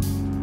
Bye.